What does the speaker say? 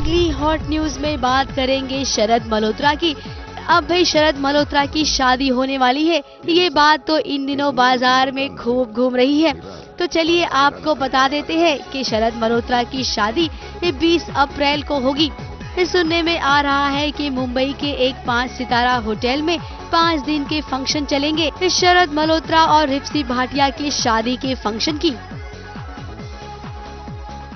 अगली hot news में बात करेंगे शरद मल्होत्रा की। अब भाई, शरद मल्होत्रा की शादी होने वाली है। ये बात तो इन दिनों बाज़ार में खूब घूम रही है। तो चलिए आपको बता देते हैं कि शरद मल्होत्रा की शादी 20 अप्रैल को होगी। सुनने में आ रहा है कि मुंबई के एक पाँच सितारा होटल में पाँच दिन के फ़ंक्शन चलेंगे। शरद मल्होत्रा और रिप्सी भाटिया की शादी के फ़ंक्शन की।